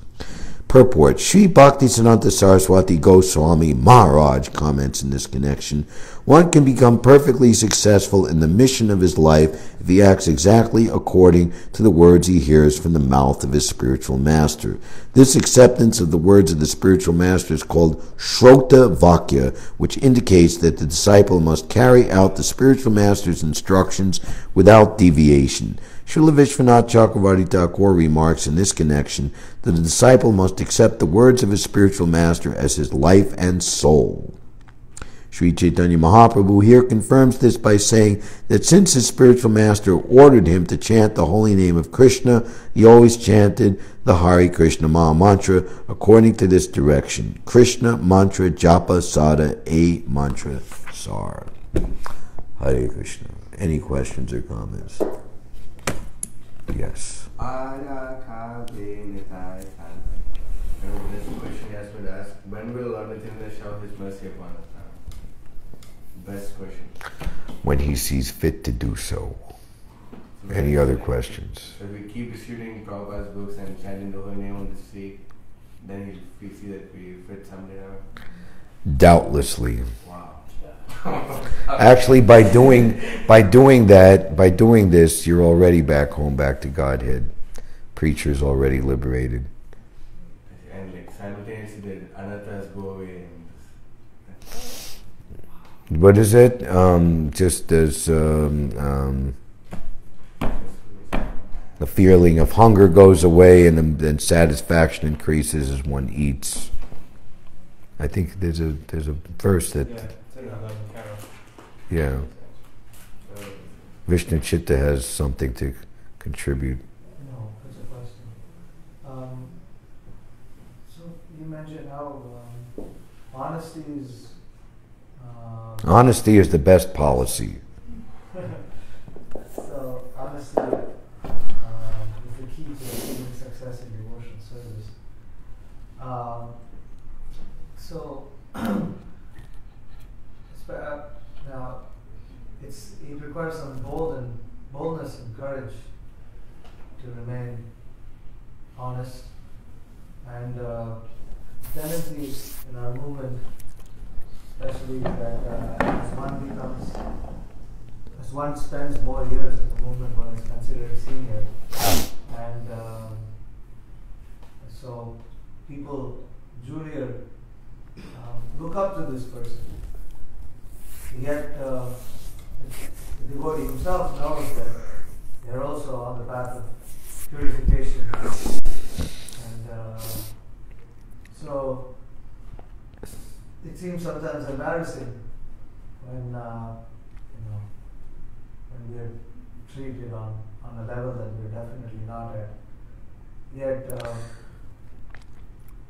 Purport Sri Bhaktisiddhanta Saraswati Goswami Maharaj comments in this connection one can become perfectly successful in the mission of his life if he acts exactly according to the words he hears from the mouth of his spiritual master. This acceptance of the words of the spiritual master is called Shrota Vakya, which indicates that the disciple must carry out the spiritual master's instructions without deviation. Srila Vishwanath Chakravarti Thakur remarks in this connection that the disciple must accept the words of his spiritual master as his life and soul. Sri Chaitanya Mahaprabhu here confirms this by saying that since his spiritual master ordered him to chant the holy name of Krishna, he always chanted the Hare Krishna Maha Mantra according to this direction. Krishna Mantra Japa Sada A Mantra Sar. Hare Krishna. Any questions or comments? Yes. Remember this question he asked me ask. When will Lord Nityananda show his mercy upon us? Best question. When he sees fit to do so. Any other questions? If we keep distributing Prabhupada's books and chanting the holy name on the street, then he'll see that we fit someday now? Doubtlessly. Wow. Actually, by doing by doing that, by doing this, you're already back home, back to Godhead. Preacher's already liberated. And like simultaneously the anarthas go away What is it? Um, just as um, um, the feeling of hunger goes away, and then, then satisfaction increases as one eats. I think there's a there's a verse that Yeah, it's in 11 Carol. Yeah Vishnu Chitta has something to contribute. No, that's a question. Um, so you mentioned how um, honesty is. Uh, Honesty is the best policy. so honesty um, is the key to achieving success in devotional service. Um, so sp- uh, now it's it requires some bold and boldness and courage to remain honest and uh, in our movement, especially that uh, as one becomes, as one spends more years in the movement, one is considered senior, and um, so people, junior um, look up to this person. Yet uh, the devotee himself knows that they're also on the path of purification. And uh, so it seems sometimes embarrassing when uh, you know when we're treated on, on a level that we're definitely not at. Yet uh,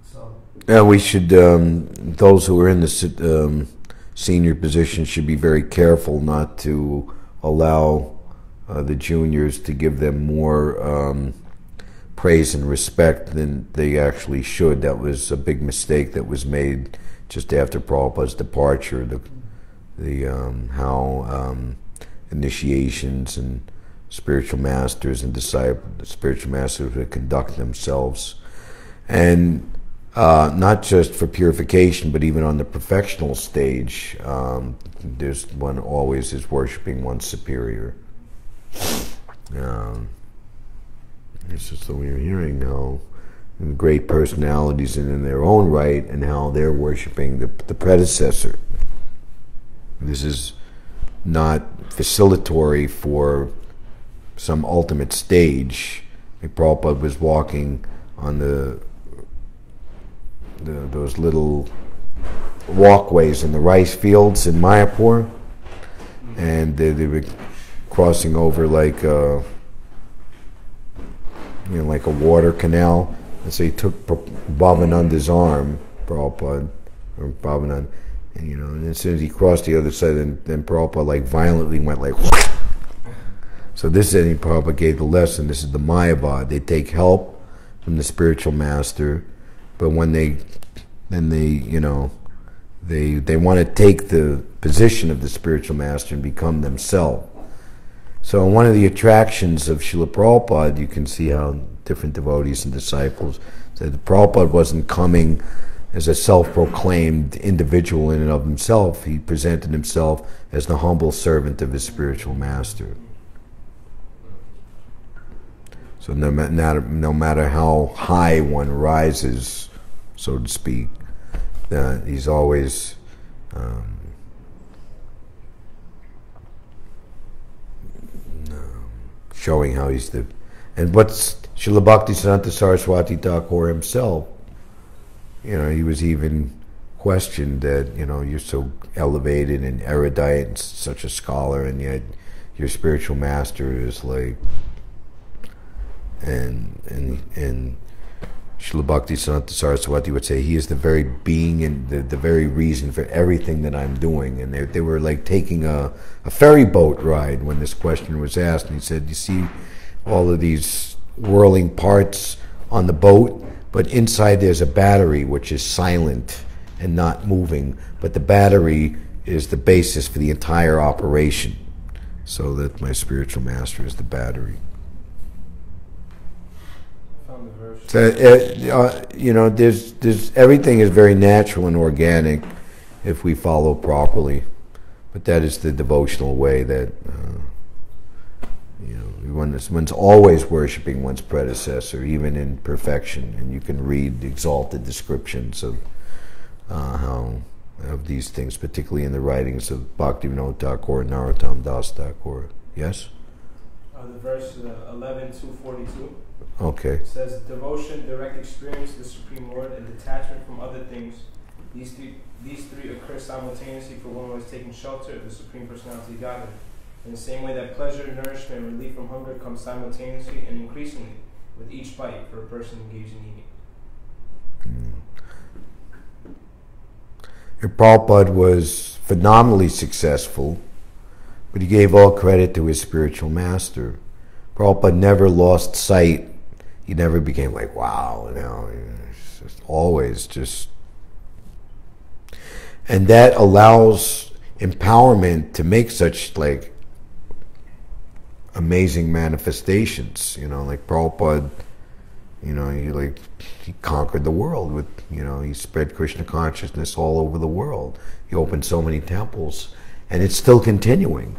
so Yeah, we should. Um, those who are in the um, senior position should be very careful not to allow uh, the juniors to give them more um, praise and respect than they actually should. That was a big mistake that was made just after Prabhupada's departure. The the um, how um, initiations and spiritual masters and disciples, spiritual masters would conduct themselves, and uh, not just for purification, but even on the perfectional stage, um, there's one always is worshiping one's superior. Um, it's just that we're hearing how great personalities and in their own right, and how they're worshiping the, the predecessor. This is not facilitatory for some ultimate stage. Prabhupada was walking on the the, those little walkways in the rice fields in Mayapur, and they, they were crossing over like a, you know, like a water canal. And so he took Bhavananda's arm, Prabhupada, or Bhavananda, and you know, and as soon as he crossed the other side, then, then Prabhupada like violently went like, So this is Prabhupada gave the lesson. This is the Mayavad. They take help from the spiritual master, but when they then they you know they they want to take the position of the spiritual master and become themselves. So in one of the attractions of Srila Prabhupada, you can see how different devotees and disciples said the Prabhupada wasn't coming as a self-proclaimed individual in and of himself. He presented himself as the humble servant of his spiritual master. So no, ma- matter, no matter how high one rises, so to speak, uh, he's always um, showing how he's the. And what's Srila Bhakti Siddhanta Saraswati Thakur himself, you know, he was even questioned that, you know, you're so elevated and erudite and such a scholar, and yet your spiritual master is like and and and Srila Bhakti Siddhanta Saraswati would say he is the very being and the, the very reason for everything that I'm doing. And they, they were like taking a, a ferry boat ride when this question was asked. And he said, You see all of these whirling parts on the boat, but inside there's a battery which is silent and not moving. But the battery is the basis for the entire operation. So that my spiritual master is the battery. Found the verse. So, uh, you know, there's, there's everything is very natural and organic if we follow properly, but that is the devotional way that uh, you know one's, one's always worshiping one's predecessor, even in perfection, and you can read exalted descriptions of uh, how of these things, particularly in the writings of Bhaktivinoda Thakur and Narottam Das Thakur. Yes. Uh, the verse uh, 11 to 42 Okay. says, Devotion, direct experience of the Supreme Lord, and detachment from other things. These three, these three occur simultaneously for one who has taken shelter of the Supreme Personality of Godhead. In the same way that pleasure, nourishment, and relief from hunger come simultaneously and increasingly with each bite for a person engaged in eating. Hmm. Your Prabhupada was phenomenally successful, but he gave all credit to his spiritual master. Prabhupada never lost sight. He never became like, wow, you know, just always just. And that allows empowerment to make such like amazing manifestations, you know, like Prabhupada you know, he like he conquered the world with you know he spread Krishna consciousness all over the world. He opened so many temples, and it's still continuing.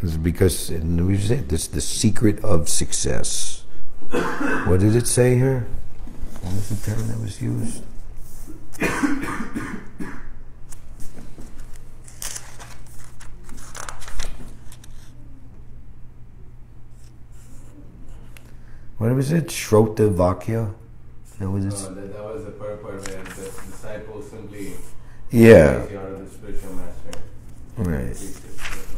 Is because and we said this the secret of success. what did it say here? What was the term that was used? What was it? Shrota Vakya? That was No, it? that, that was the purport where the disciples simply Yeah. praise the honor of the spiritual master. Right. Preach it. That's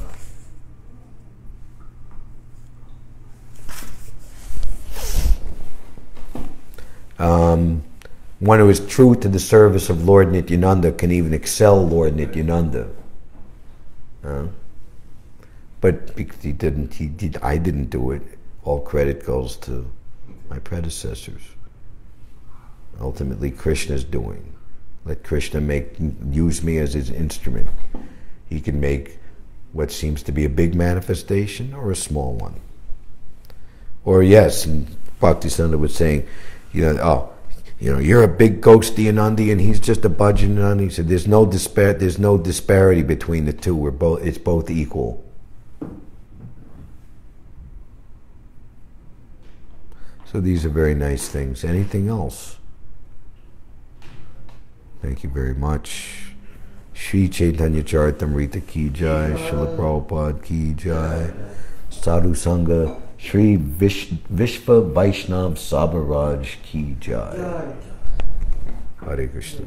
all. Um, one who is true to the service of Lord Nityananda can even excel Lord Nityananda. Uh, but because he didn't, he did. I didn't do it. All credit goes to my predecessors. Ultimately, Krishna's doing. Let Krishna make use me as his instrument. He can make what seems to be a big manifestation or a small one. Or yes, and Bhaktisiddhanta was saying, you know, oh, you know, you're a big goshthyanandi and he's just a bhajananandi. He said, there's no dispar- there's no disparity between the two. We're both, it's both equal. So these are very nice things. Anything else? Thank you very much. Shri Chaitanya Charitamrita ki jai, Srila Prabhupada ki jai, Sadhu Sangha, Shri Vish- Vishva Vaishnav Sabaraj ki jai. Hare Krishna.